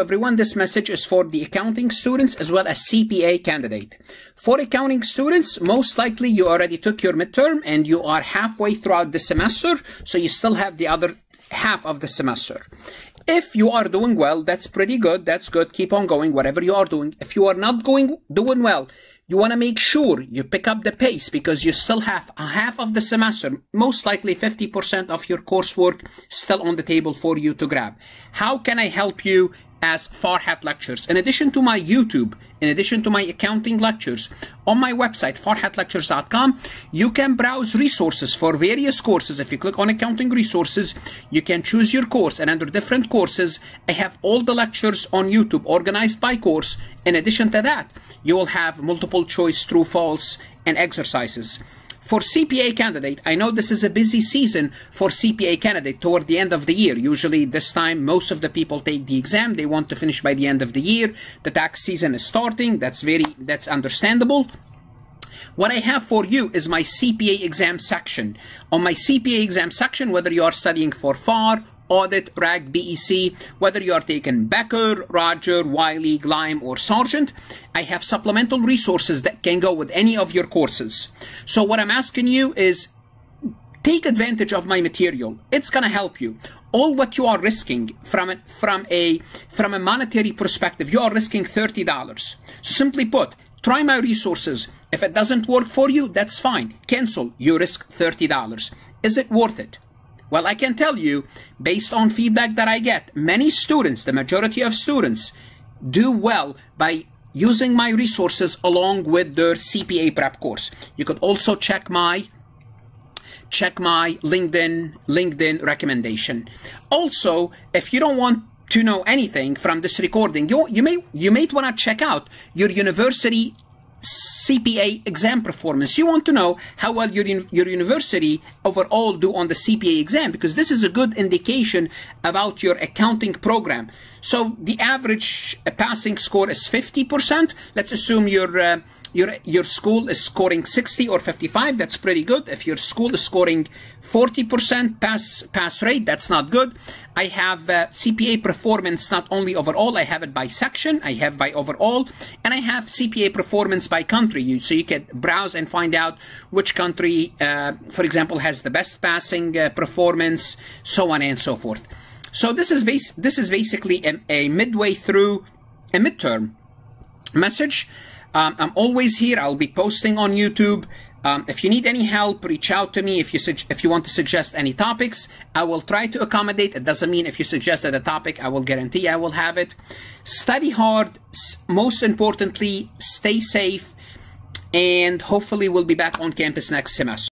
everyone, this message is for the accounting students as well as CPA candidate. For accounting students, most likely you already took your midterm and you are halfway throughout the semester, so you still have the other half of the semester. If you are doing well, that's pretty good. That's good. Keep on going, whatever you are doing. If you are not going doing well, you want to make sure you pick up the pace because you still have a half of the semester, most likely 50% of your coursework still on the table for you to grab. How can I help you as Farhat Lectures. In addition to my YouTube, in addition to my accounting lectures, on my website, farhatlectures.com, you can browse resources for various courses. If you click on accounting resources, you can choose your course and under different courses, I have all the lectures on YouTube organized by course. In addition to that, you will have multiple choice true false and exercises. For CPA candidate, I know this is a busy season for CPA candidate toward the end of the year. Usually this time, most of the people take the exam. They want to finish by the end of the year. The tax season is starting. That's very, that's understandable. What I have for you is my CPA exam section. On my CPA exam section, whether you are studying for FAR audit, REG, BEC, whether you are taking Becker, Roger, Wiley, Gleim, or Surgent, I have supplemental resources that can go with any of your courses. So what I'm asking you is take advantage of my material. It's going to help you. All what you are risking from a, from a from a monetary perspective, you are risking $30. So simply put, try my resources. If it doesn't work for you, that's fine. Cancel. You risk $30. Is it worth it? Well, I can tell you, based on feedback that I get, many students, the majority of students, do well by using my resources along with their CPA prep course. You could also check my check my LinkedIn LinkedIn recommendation. Also, if you don't want to know anything from this recording, you, you may you may want to check out your university CPA exam performance. You want to know how well your, your university overall do on the CPA exam because this is a good indication about your accounting program. So the average passing score is 50%. Let's assume your uh, your your school is scoring 60 or 55 that's pretty good. If your school is scoring 40% pass pass rate that's not good. I have uh, cpa performance not only overall i have it by section i have by overall and i have cpa performance by country. So you can browse and find out which country uh, for example has the best passing uh, performance so on and so forth. So this is base this is basically a, a midway through a midterm message um, I'm always here. I'll be posting on YouTube. Um, if you need any help, reach out to me. If you if you want to suggest any topics, I will try to accommodate. It doesn't mean if you suggested a topic, I will guarantee I will have it. Study hard. Most importantly, stay safe. And hopefully we'll be back on campus next semester.